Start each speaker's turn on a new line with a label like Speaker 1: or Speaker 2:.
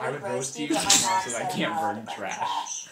Speaker 1: I would roast you, but my mom said
Speaker 2: I can't burn
Speaker 1: trash. burn
Speaker 2: trash.